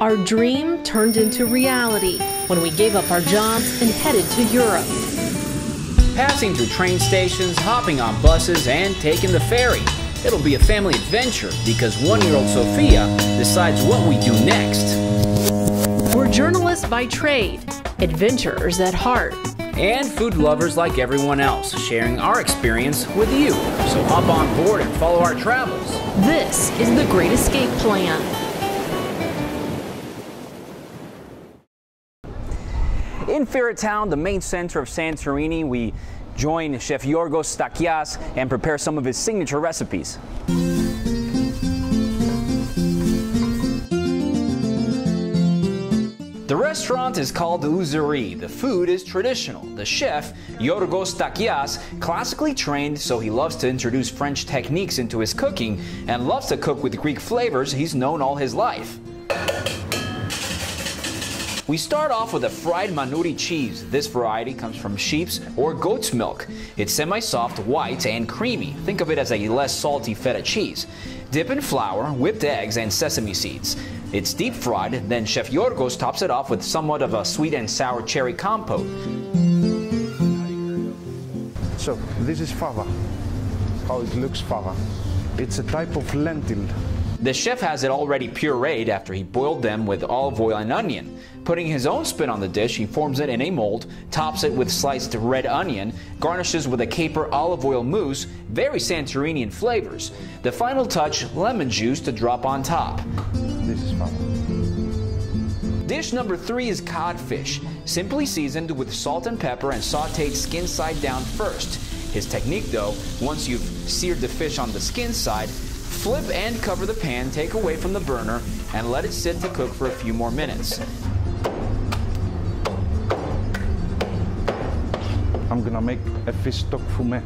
Our dream turned into reality when we gave up our jobs and headed to Europe. Passing through train stations, hopping on buses, and taking the ferry. It'll be a family adventure because one year old Sophia decides what we do next. We're journalists by trade, adventurers at heart. And food lovers like everyone else, sharing our experience with you. So hop on board and follow our travels. This is the Great Escape Plan. In Fira Town, the main center of Santorini, we join Chef Giorgos Stakias and prepare some of his signature recipes. The restaurant is called the Ouzeri. The food is traditional. The chef, Giorgos Stakias, classically trained, so he loves to introduce French techniques into his cooking and loves to cook with Greek flavors he's known all his life. We start off with a fried manouri cheese. This variety comes from sheep's or goat's milk. It's semi-soft, white, and creamy. Think of it as a less salty feta cheese. Dip in flour, whipped eggs, and sesame seeds. It's deep fried, then Chef Giorgos tops it off with somewhat of a sweet and sour cherry compote. So this is fava. How it looks fava. It's a type of lentil. The chef has it already pureed after he boiled them with olive oil and onion. Putting his own spin on the dish, he forms it in a mold, tops it with sliced red onion, garnishes with a caper olive oil mousse, very Santorini in flavors. The final touch, lemon juice to drop on top. This is fava. Dish number three is codfish, simply seasoned with salt and pepper and sauteed skin side down first. His technique though, once you've seared the fish on the skin side, flip and cover the pan, take away from the burner, and let it sit to cook for a few more minutes. I'm gonna make a fish stock fumet.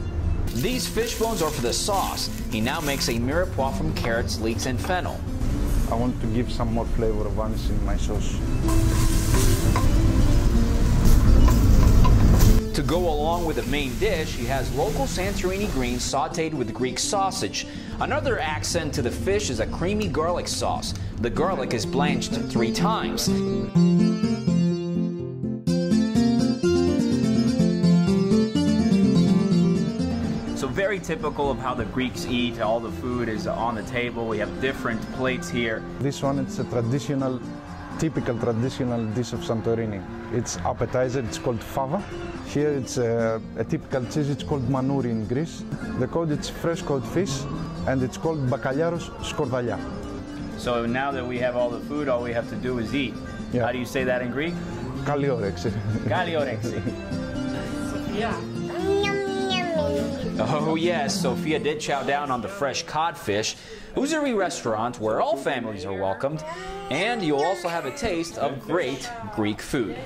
These fish bones are for the sauce. He now makes a mirepoix from carrots, leeks, and fennel. I want to give some more flavor of anise in my sauce. Go along with the main dish, he has local Santorini greens sauteed with Greek sausage. Another accent to the fish is a creamy garlic sauce. The garlic is blanched three times. So very typical of how the Greeks eat. All the food is on the table. We have different plates here. This one it's a traditional, typical traditional dish of Santorini. It's appetizer, it's called fava. Here it's a, a typical cheese, it's called manouri in Greece. The code it's fresh caught fish and it's called bakaliaros skordalia. So now that we have all the food, all we have to do is eat. Yeah. How do you say that in Greek? Kaliorexi. Kaliorexi. Sophia. Oh yes, Sophia did chow down on the fresh codfish. Ouzeri restaurant where all families are welcomed, and you'll also have a taste of great Greek food.